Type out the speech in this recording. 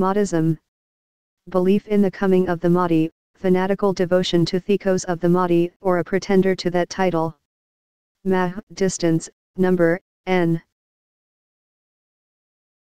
Mahdism. Belief in the coming of the Mahdi, fanatical devotion to Thikos of the Mahdi or a pretender to that title. Mah, distance, number, n.